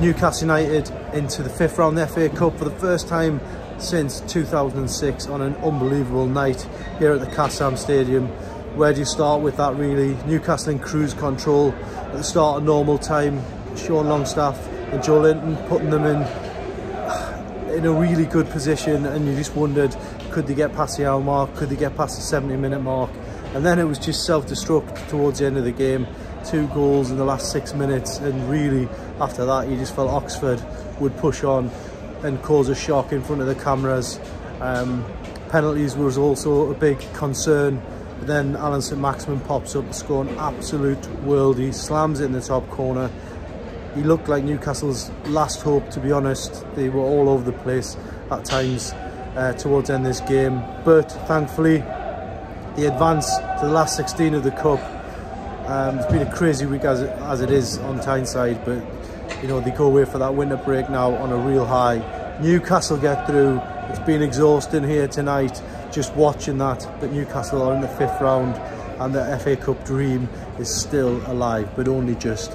Newcastle United into the fifth round of the FA Cup for the first time since 2006 on an unbelievable night here at the Kassam Stadium. Where do you start with that really? Newcastle in cruise control at the start of normal time. Sean Longstaff and Joelinton putting them in in a really good position and you just wondered could they get past the hour mark, could they get past the 70 minute mark and then it was just self-destruct towards the end of the game two goals in the last six minutes and really after that you just felt Oxford would push on and cause a shock in front of the cameras. Um, penalties was also a big concern. But then Allan Saint-Maximin pops up scoring absolute worldie slams it in the top corner. He looked like Newcastle's last hope to be honest. They were all over the place at times uh, towards end this game. But thankfully the advance to the last 16 of the cup um, it's been a crazy week as as it is on Tyneside but you know they go away for that winter break now on a real high. Newcastle get through. It's been exhausting here tonight just watching that but Newcastle are in the fifth round and the FA Cup dream is still alive but only just